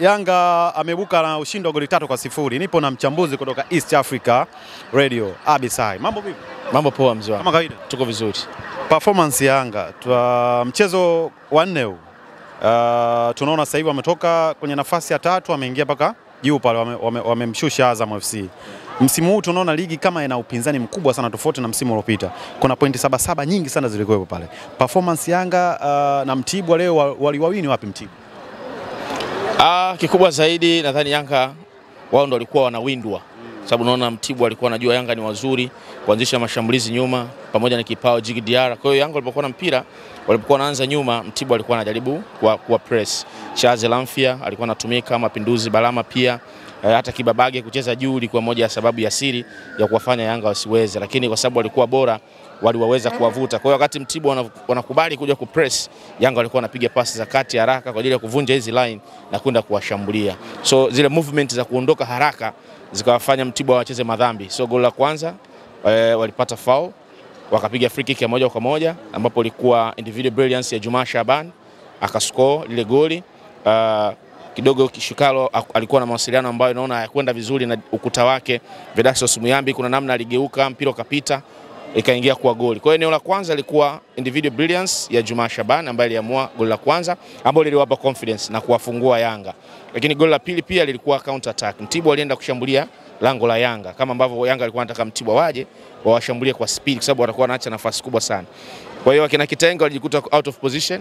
Yanga amebuka na ushindi wa goli tatu kwa sifuri. Nipo na mchambuzi kutoka East Africa Radio Abisai. Mambo vipi? Mambo poa mzee Kama kawaida. Tuko vizuri. Performance ya Yanga Twa, mchezo wa nne huu uh, tunaona sasa hivi wametoka kwenye nafasi ya tatu wameingia mpaka juu pale wamemshusha wame, wame Azam FC. Msimu huu tunaona ligi kama ina upinzani mkubwa sana tofauti na msimu uliopita. Kuna pointi saba saba nyingi sana zilikuwepo pale. Performance Yanga uh, na Mtibwa leo waliwawini wapi Mtibwa? Ah, kikubwa zaidi nadhani Yanga wao ndo walikuwa wanawindwa, sababu naona Mtibwa alikuwa anajua Yanga ni wazuri kuanzisha mashambulizi nyuma pamoja na kipao Jigi Diarra. Kwa hiyo Yanga walipokuwa na mpira, walipokuwa wanaanza nyuma, Mtibwa alikuwa anajaribu kuwa, kuwa press. Charles Lamfia alikuwa anatumika, Mapinduzi Balama pia eh, hata Kibabage kucheza juu ilikuwa moja ya sababu ya siri ya kuwafanya Yanga wasiweze, lakini kwa sababu walikuwa bora waliwaweza kuwavuta. Kwa hiyo wakati Mtibwa wana- wanakubali kuja kupress, Yanga walikuwa wanapiga pasi za kati haraka kwa ajili ya kuvunja hizi line na kwenda kuwashambulia. So zile movement za kuondoka haraka zikawafanya Mtibwa wacheze madhambi. So goli la kwanza e, walipata foul wakapiga free kick ya moja kwa moja ambapo ilikuwa individual brilliance ya Juma Shaban akascore lile goli. Uh, kidogo Kishukalo alikuwa na mawasiliano ambayo naona hayakwenda vizuri na ukuta wake. Vedasto Muyambi kuna namna aligeuka mpira ukapita ikaingia kuwa goli. Kwa hiyo eneo la kwanza ilikuwa individual brilliance ya Juma Shaban ambaye aliamua goli la kwanza ambalo liliwapa confidence na kuwafungua Yanga. Lakini goli la pili pia lilikuwa counter attack. Mtibwa alienda kushambulia lango la Yanga kama ambavyo Yanga alikuwa anataka Mtibwa waje wawashambulie kwa speed kwa sababu watakuwa wanaacha nafasi kubwa sana. Kwa hiyo akina Kitenga walijikuta out of position.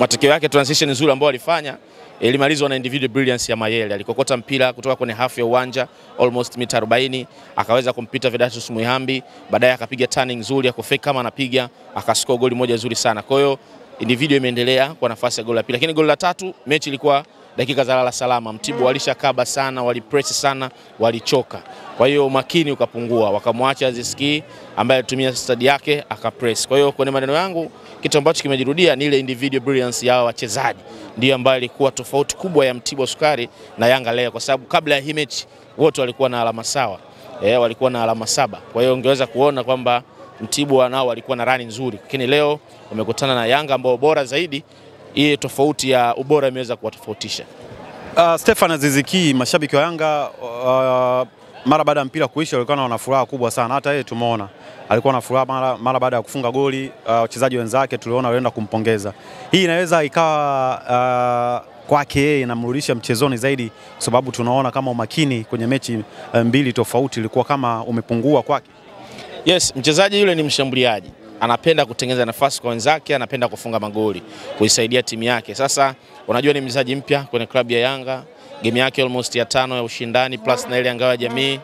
Matokeo yake transition nzuri ambayo walifanya ilimalizwa na individual brilliance ya Mayele. Alikokota mpira kutoka kwenye half ya uwanja almost mita 40 akaweza kumpita Vedatus Muihambi, baadaye akapiga turning nzuri ya kufake kama anapiga akaskoa goli moja zuri sana. Kwa hiyo individual imeendelea kwa nafasi ya goli la pili, lakini goli la tatu mechi ilikuwa dakika za lala salama. Mtibwa walishakaba sana, walipress sana, walichoka. Kwa hiyo umakini ukapungua, wakamwacha Aziski ambaye alitumia stadi yake akapress. Kwa hiyo kwenye maneno yangu, kitu ambacho kimejirudia ni ile individual brilliance ya wachezaji, ndio ambayo ilikuwa tofauti kubwa ya Mtibwa Sukari na Yanga leo, kwa sababu kabla ya hii mechi wote walikuwa na alama sawa, e, walikuwa na alama saba. Kwa hiyo ungeweza kuona kwamba Mtibwa nao walikuwa na rani nzuri, lakini leo wamekutana na Yanga ambao bora zaidi. Hii tofauti ya ubora imeweza kuwatofautisha. Uh, Stefan Aziziki, mashabiki wa Yanga uh, mara baada ya mpira kuisha walikuwa na furaha kubwa sana. Hata yeye tumeona alikuwa na furaha mara, mara baada ya kufunga goli. Wachezaji Uh, wenzake tuliona walienda kumpongeza. Hii inaweza ikawa uh, kwake yeye inamrudisha mchezoni zaidi, kwa sababu tunaona kama umakini kwenye mechi uh, mbili tofauti ilikuwa kama umepungua kwake. Yes, mchezaji yule ni mshambuliaji, anapenda kutengeneza nafasi kwa wenzake, anapenda kufunga magoli, kuisaidia timu yake. Sasa unajua ni mchezaji mpya kwenye klabu ya Yanga, game yake almost ya tano ya ushindani plus na ile ya ngao ya jamii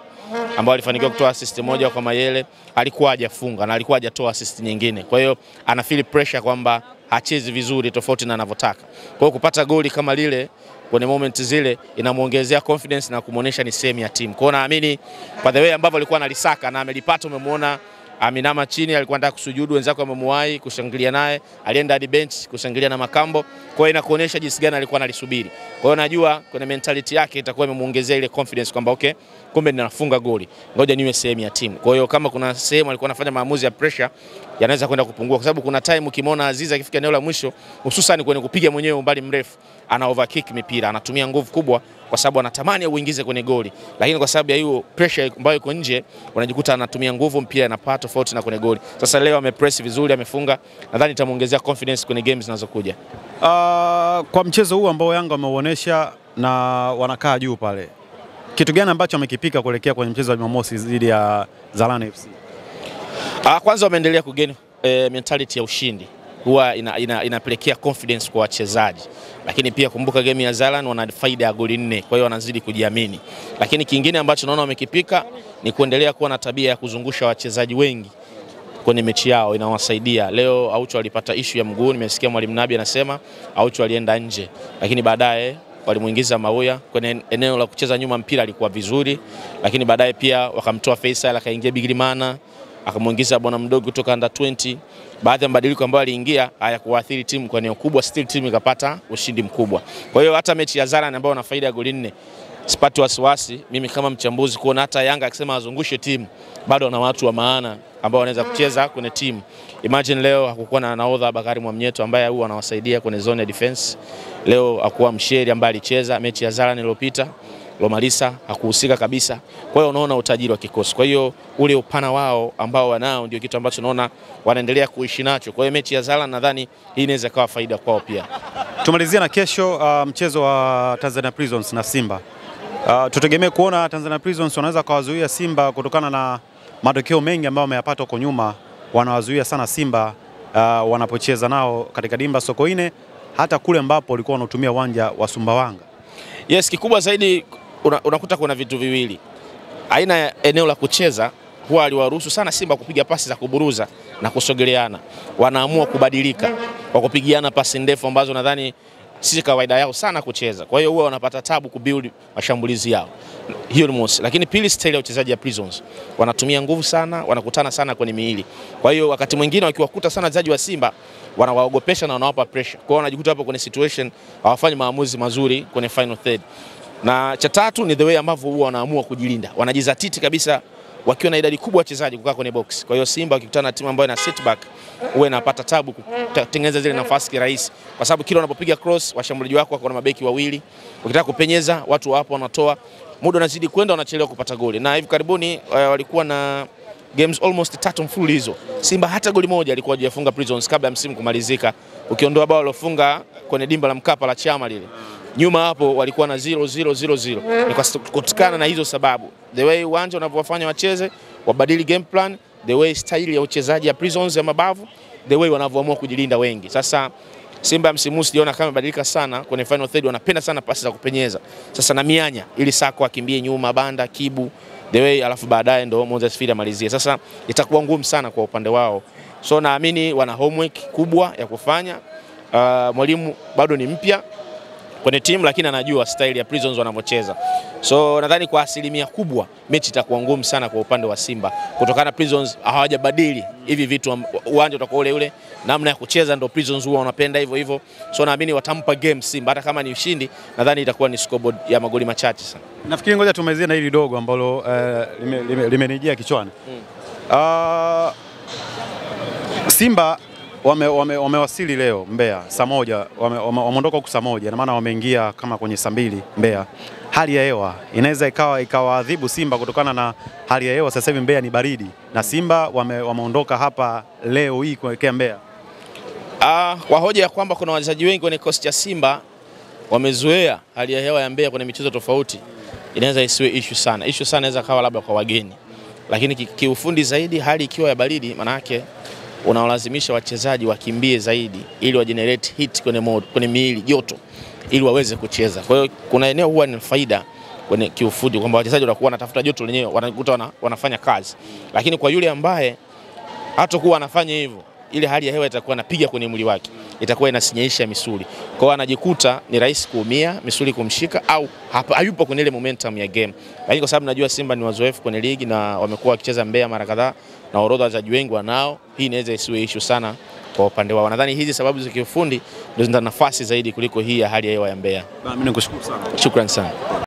ambao alifanikiwa kutoa assist moja kwa Mayele, alikuwa hajafunga na alikuwa hajatoa assist nyingine. Kwa hiyo ana feel pressure kwamba hachezi vizuri tofauti na anavyotaka. Kwa hiyo kupata goli kama lile kwenye moment zile inamuongezea confidence na kumuonesha ni sehemu ya timu. Kwa hiyo naamini kwa the way ambavyo alikuwa analisaka na amelipata, umemwona aminama chini, alikuwa anataka kusujudu, wenzake wamemuwahi kushangilia naye, alienda hadi bench kushangilia na Makambo. Kwa hiyo inakuonesha jinsi gani alikuwa analisubiri. Kwa hiyo najua kwenye mentality yake itakuwa imemuongezea ile confidence kwamba okay, kumbe ninafunga goli, ngoja niwe sehemu ya timu. Kwa hiyo kama kuna sehemu alikuwa anafanya maamuzi ya pressure yanaweza kwenda kupungua, kwa sababu kuna time ukimwona Aziz akifika eneo la mwisho, hususan kwenye kupiga mwenyewe umbali mrefu, ana overkick mipira, anatumia nguvu kubwa kwa sababu anatamani uingize kwenye goli, lakini kwa sababu ya hiyo pressure ambayo iko nje, unajikuta anatumia nguvu, mpira inapata tofauti na kwenye goli. Sasa leo amepress vizuri, amefunga, nadhani itamuongezea confidence kwenye games zinazokuja. Uh, kwa mchezo huu ambao Yanga wameuonesha na wanakaa juu pale, kitu gani ambacho amekipika kuelekea kwenye mchezo wa Jumamosi dhidi ya Zalani FC? Uh, kwanza wameendelea kugeni e, mentality ya ushindi huwa inapelekea ina, ina, confidence kwa wachezaji, lakini pia kumbuka game ya Zalan wana faida ya goli nne, kwa hiyo wanazidi kujiamini. Lakini kingine ambacho naona wamekipika ni kuendelea kuwa na tabia ya kuzungusha wachezaji wengi kwenye mechi yao, inawasaidia. Leo Aucho alipata ishu ya mguu, nimesikia mwalimu Nabi anasema Aucho alienda nje, lakini baadaye walimuingiza Mauya kwenye eneo la kucheza nyuma, mpira alikuwa vizuri, lakini baadaye pia wakamtoa Faisal akaingia Bigirimana akamuingiza bwana mdogo kutoka under 20. Baadhi ya mabadiliko ambayo aliingia hayakuathiri timu kwa eneo kubwa, still timu ikapata ushindi mkubwa. Kwa hiyo hata mechi ya Zara ambayo wana faida ya goli nne, sipati wasiwasi mimi kama mchambuzi kuona hata Yanga akisema azungushe timu, bado wana watu wa maana ambao wanaweza kucheza kwenye timu Imagine leo hakukuwa na nahodha Bakari Mwamnyeto ambaye huwa anawasaidia kwenye zone ya defense. Leo hakuwa Msheri ambaye alicheza mechi ya Zara iliyopita. Lomalisa hakuhusika kabisa. Kwa hiyo unaona utajiri wa kikosi. Kwa hiyo ule upana wao ambao wanao ndio kitu ambacho unaona wanaendelea kuishi nacho. Kwa hiyo mechi ya Zala nadhani hii inaweza kawa faida kwao pia. Tumalizia na kesho uh, mchezo wa Tanzania Prisons na Simba. Uh, tutegemee kuona Tanzania Prisons wanaweza kawazuia Simba kutokana na matokeo mengi ambayo wameyapata huko nyuma, wanawazuia sana Simba uh, wanapocheza nao katika dimba Sokoine, hata kule ambapo walikuwa wanatumia uwanja wa Sumbawanga. Yes, kikubwa zaidi una, unakuta kuna vitu viwili. Aina ya eneo la kucheza huwa aliwaruhusu sana Simba kupiga pasi za kuburuza na kusogeleana. Wanaamua kubadilika kwa kupigiana pasi ndefu ambazo nadhani si kawaida yao sana kucheza. Kwa hiyo huwa wanapata tabu kubuild mashambulizi yao. Hiyo ni mosi. Lakini pili, style ya uchezaji ya Prisons. Wanatumia nguvu sana, wanakutana sana kwenye miili. Kwa hiyo wakati mwingine wakiwakuta sana wachezaji wa Simba wanawaogopesha na wanawapa pressure. Kwa hiyo wanajikuta hapo kwenye situation hawafanyi maamuzi mazuri kwenye final third. Na cha tatu ni the way ambavyo huwa wanaamua kujilinda. Wanajizatiti kabisa wakiwa na idadi kubwa wachezaji kukaa kwenye box. Kwa hiyo Simba wakikutana na timu ambayo ina setback, huwa inapata tabu kutengeneza zile nafasi kirahisi, kwa sababu kila unapopiga cross washambuliaji wako wako na mabeki wawili, ukitaka kupenyeza watu wapo wanatoa, muda unazidi kwenda, wanachelewa kupata goli. Na hivi karibuni uh, walikuwa na games almost tatu mfululizo, Simba hata goli moja alikuwa hajafunga Prisons kabla ya msimu kumalizika, ukiondoa bao alofunga kwenye dimba la Mkapa la Chama lile nyuma hapo walikuwa na 0 0 0 0. Ni kutokana na hizo sababu, the way uwanja unavyowafanya wacheze, wabadili game plan, the way style ya uchezaji ya Prisons ya mabavu, the way wanavyoamua kujilinda wengi. Sasa Simba msimu sijaona kama imebadilika sana kwenye final third, wanapenda sana pasi za kupenyeza. Sasa na mianya ili Sako akimbie nyuma, Banda, Kibu the way, alafu baadaye ndo Moses Fida amalizie. Sasa itakuwa ngumu sana kwa upande wao, so naamini wana homework kubwa ya kufanya. Uh, mwalimu bado ni mpya kwenye timu lakini anajua style ya Prisons wanavyocheza. So nadhani kwa asilimia kubwa mechi itakuwa ngumu sana kwa upande wa Simba kutokana Prisons hawajabadili hivi vitu, uwanja utakuwa ule ule, namna ya kucheza ndio Prisons huwa wanapenda hivyo hivyo. So naamini watampa game Simba, hata kama ni ushindi, nadhani itakuwa ni scoreboard ya magoli machache sana. Nafikiri ngoja tumalizie na hili dogo ambalo uh, limenijia lime, lime kichwani mm. uh, Simba wamewasili wame, wame leo Mbeya saa moja, wameondoka huku saa moja, na maana wameingia kama kwenye saa mbili Mbeya. Hali ya hewa inaweza ikawa ikawaadhibu Simba kutokana na hali ya hewa sasa hivi Mbeya ni baridi, na Simba wameondoka wame hapa leo hii kuelekea Mbeya. Ah, kwa hoja ya kwamba kuna wachezaji wengi kwenye kikosi cha Simba wamezoea hali ya hewa ya Mbeya kwenye michezo tofauti, inaweza isiwe ishu sana. Issue sana inaweza kawa labda kwa wageni, lakini kiufundi zaidi, hali ikiwa ya baridi, manake unaolazimisha wachezaji wakimbie zaidi ili wajenerate hit kwenye, mode, kwenye miili joto ili waweze kucheza. Kwa hiyo kuna eneo huwa ni faida kwenye kiufundi kwamba wachezaji wanakuwa wanatafuta joto lenyewe, wanakuta wana, wanafanya kazi, lakini kwa yule ambaye hatakuwa anafanya hivyo, ile hali ya hewa itakuwa inapiga kwenye mwili wake, itakuwa inasinyaisha misuli, kwa hiyo anajikuta ni rahisi kuumia, misuli kumshika, au hapa, hayupo kwenye ile momentum ya game. Lakini kwa sababu najua Simba ni wazoefu kwenye ligi na wamekuwa wakicheza Mbeya mara kadhaa na orodha wachezaji wengi wanao, hii inaweza isiwe issue sana kwa upande wao. Nadhani hizi sababu za kiufundi ndio zina nafasi zaidi kuliko hii ya hali ya hewa ya Mbeya. Mimi nikushukuru sana. Shukrani sana.